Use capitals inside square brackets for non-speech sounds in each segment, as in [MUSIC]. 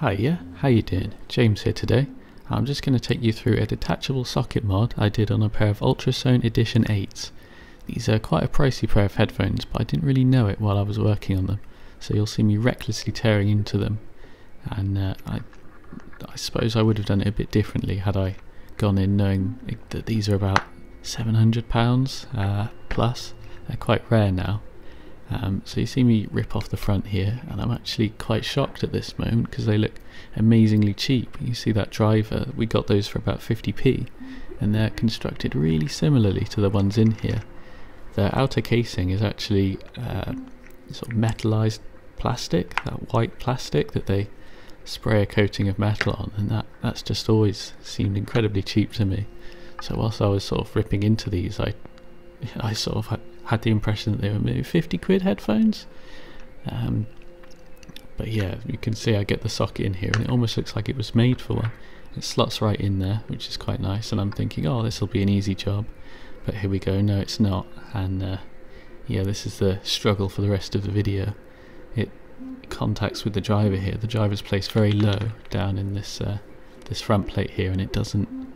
Hiya, how you doing? James here today. I'm just going to take you through a detachable socket mod I did on a pair of Ultrasone Edition 8s. These are quite a pricey pair of headphones, but I didn't really know it while I was working on them, so you'll see me recklessly tearing into them. And uh, I, I suppose I would have done it a bit differently had I gone in knowing that these are about £700 uh, plus. They're quite rare now. Um, so you see me rip off the front here and I'm actually quite shocked at this moment because they look amazingly cheap. You see that driver, we got those for about 50p and they're constructed really similarly to the ones in here. The outer casing is actually uh, sort of metallized plastic, that white plastic that they spray a coating of metal on and that, that's just always seemed incredibly cheap to me. So whilst I was sort of ripping into these I [LAUGHS] I sort of had the impression that they were maybe 50 quid headphones. Um, but yeah, you can see I get the socket in here and it almost looks like it was made for one. It slots right in there, which is quite nice, and I'm thinking, oh, this will be an easy job. But here we go, no it's not, and uh, yeah, this is the struggle for the rest of the video. It contacts with the driver here. The driver's placed very low down in this uh, this front plate here, and it doesn't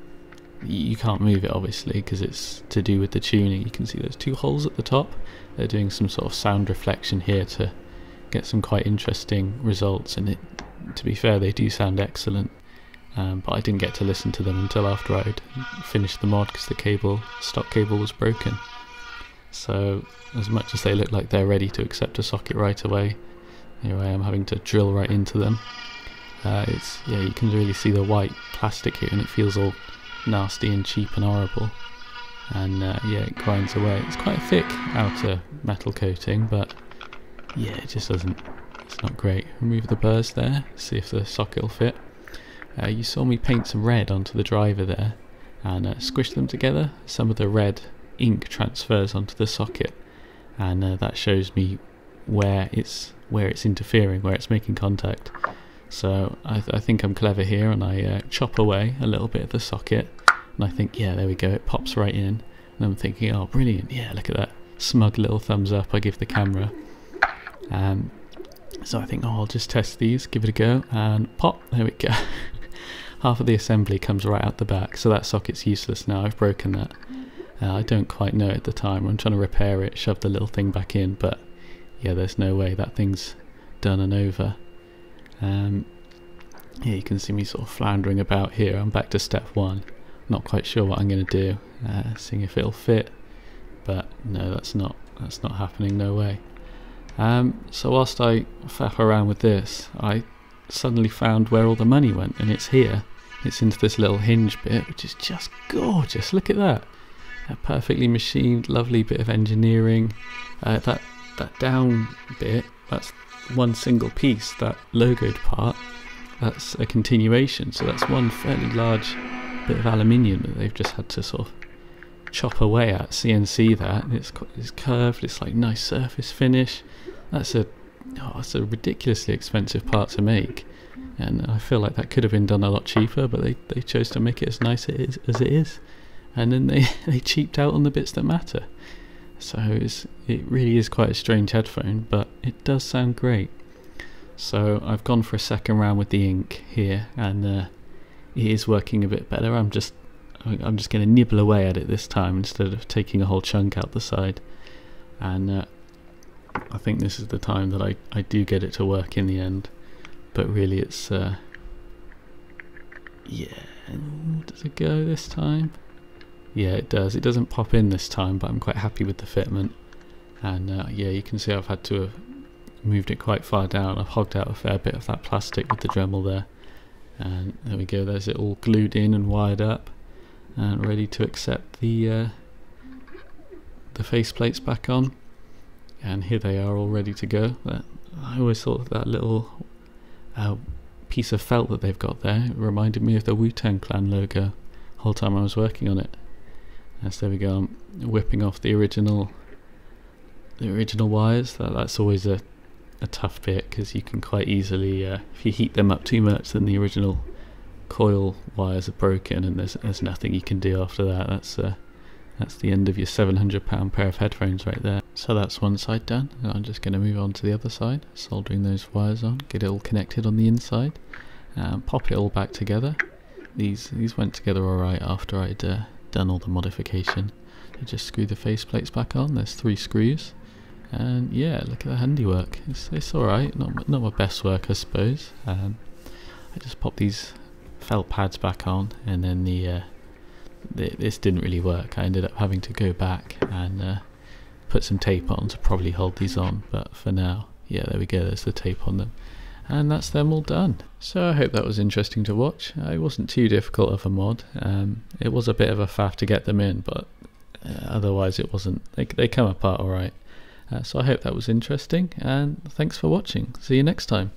you can't move it obviously because it's to do with the tuning. You can see those two holes at the top. They're doing some sort of sound reflection here to get some quite interesting results and it, to be fair they do sound excellent um, but I didn't get to listen to them until after I'd finished the mod because the cable, stock cable was broken. So as much as they look like they're ready to accept a socket right away, here I am having to drill right into them. Uh, it's yeah, you can really see the white plastic here, and it feels all nasty and cheap and horrible. And uh, yeah, it grinds away. It's quite a thick outer metal coating, but yeah, it just doesn't, it's not great. Remove the burrs there, see if the socket will fit. Uh, you saw me paint some red onto the driver there and uh, squish them together. Some of the red ink transfers onto the socket and uh, that shows me where it's where it's interfering, where it's making contact. So I, th I think I'm clever here and I uh, chop away a little bit of the socket and I think, yeah, there we go, it pops right in. And I'm thinking, oh, brilliant, yeah, look at that. Smug little thumbs up I give the camera. Um, so I think, oh, I'll just test these, give it a go, and pop, there we go. [LAUGHS] Half of the assembly comes right out the back, so that socket's useless now, I've broken that. Uh, I don't quite know at the time, I'm trying to repair it, shove the little thing back in, but yeah, there's no way, that thing's done and over. Um, yeah, you can see me sort of floundering about here. I'm back to step one. Not quite sure what I'm going to do, uh, seeing if it'll fit. But no, that's not that's not happening. No way. Um, so whilst I faff around with this, I suddenly found where all the money went, and it's here. It's into this little hinge bit, which is just gorgeous. Look at that. A perfectly machined, lovely bit of engineering. Uh, that that down bit, that's one single piece, that logoed part, that's a continuation. So that's one fairly large bit of aluminium that they've just had to sort of chop away at, CNC that. It's, it's curved, it's like nice surface finish. That's a, oh, that's a ridiculously expensive part to make. And I feel like that could have been done a lot cheaper, but they, they chose to make it as nice as it is. And then they, [LAUGHS] they cheaped out on the bits that matter. So it really is quite a strange headphone, but it does sound great. So I've gone for a second round with the ink here, and uh, it is working a bit better. I'm just I'm just going to nibble away at it this time instead of taking a whole chunk out the side. And uh, I think this is the time that I, I do get it to work in the end. But really it's... Uh, yeah, does it go this time? Yeah, it does. It doesn't pop in this time, but I'm quite happy with the fitment. And uh, yeah, you can see I've had to have moved it quite far down. I've hogged out a fair bit of that plastic with the Dremel there. And there we go, there's it all glued in and wired up and ready to accept the uh, the faceplates back on. And here they are all ready to go. I always thought that little uh, piece of felt that they've got there reminded me of the Wu-Tang Clan logo the whole time I was working on it. Yes, there we go. I'm whipping off the original, the original wires. That that's always a a tough bit because you can quite easily, uh, if you heat them up too much, then the original coil wires are broken, and there's there's nothing you can do after that. That's uh, that's the end of your 700 pound pair of headphones right there. So that's one side done. I'm just going to move on to the other side, soldering those wires on, get it all connected on the inside. um, pop it all back together. These these went together alright after I'd uh, done all the modification. Just screw the faceplates back on. There's three screws, and yeah, look at the handiwork. It's it's alright. Not not my best work, I suppose. Um, I just pop these felt pads back on, and then the, uh, the this didn't really work. I ended up having to go back and uh, put some tape on to probably hold these on. But for now, yeah, there we go. There's the tape on them and that's them all done. So I hope that was interesting to watch. It wasn't too difficult of a mod. Um, it was a bit of a faff to get them in, but uh, otherwise it wasn't. They, they come apart all right. Uh, so I hope that was interesting, and thanks for watching. See you next time.